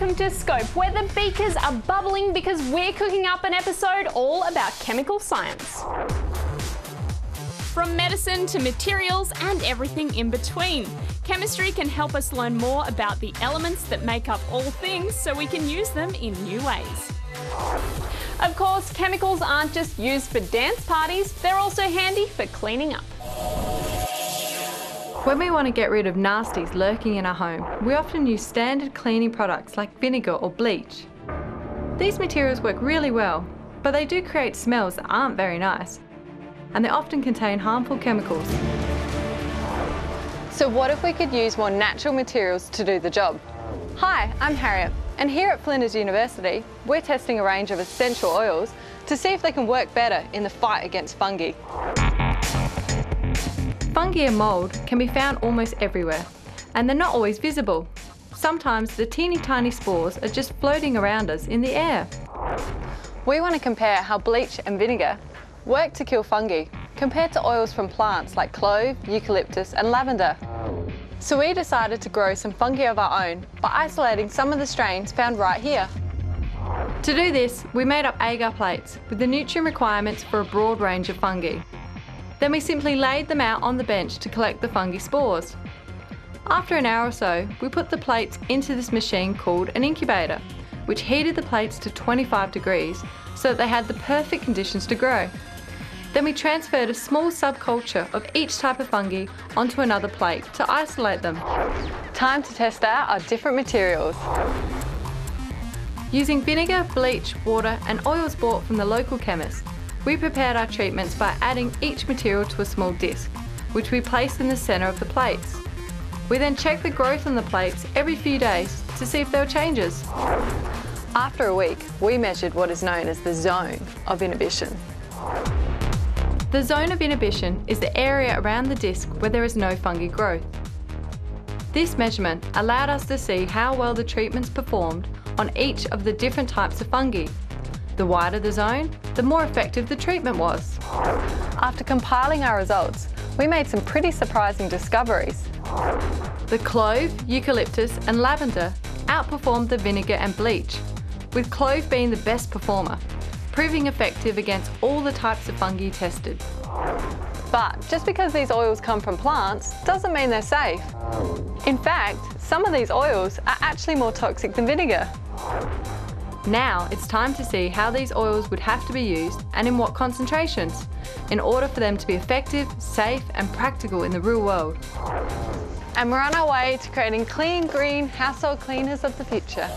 welcome to Scope, where the beakers are bubbling because we're cooking up an episode all about chemical science. From medicine to materials and everything in between, chemistry can help us learn more about the elements that make up all things so we can use them in new ways. Of course, chemicals aren't just used for dance parties, they're also handy for cleaning up. When we want to get rid of nasties lurking in our home, we often use standard cleaning products like vinegar or bleach. These materials work really well, but they do create smells that aren't very nice, and they often contain harmful chemicals. So what if we could use more natural materials to do the job? Hi, I'm Harriet, and here at Flinders University, we're testing a range of essential oils to see if they can work better in the fight against fungi. Fungi and mould can be found almost everywhere, and they're not always visible. Sometimes the teeny tiny spores are just floating around us in the air. We want to compare how bleach and vinegar work to kill fungi compared to oils from plants like clove, eucalyptus and lavender. So we decided to grow some fungi of our own by isolating some of the strains found right here. To do this, we made up agar plates with the nutrient requirements for a broad range of fungi. Then we simply laid them out on the bench to collect the fungi spores. After an hour or so, we put the plates into this machine called an incubator, which heated the plates to 25 degrees so that they had the perfect conditions to grow. Then we transferred a small subculture of each type of fungi onto another plate to isolate them. Time to test out our different materials. Using vinegar, bleach, water and oils bought from the local chemist, we prepared our treatments by adding each material to a small disc, which we placed in the centre of the plates. We then checked the growth on the plates every few days to see if there were changes. After a week, we measured what is known as the zone of inhibition. The zone of inhibition is the area around the disc where there is no fungi growth. This measurement allowed us to see how well the treatments performed on each of the different types of fungi the wider the zone, the more effective the treatment was. After compiling our results, we made some pretty surprising discoveries. The clove, eucalyptus and lavender outperformed the vinegar and bleach, with clove being the best performer, proving effective against all the types of fungi tested. But just because these oils come from plants doesn't mean they're safe. In fact, some of these oils are actually more toxic than vinegar. Now it's time to see how these oils would have to be used and in what concentrations in order for them to be effective, safe and practical in the real world. And we're on our way to creating clean, green household cleaners of the future.